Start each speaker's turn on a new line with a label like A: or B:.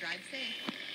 A: Drive safe.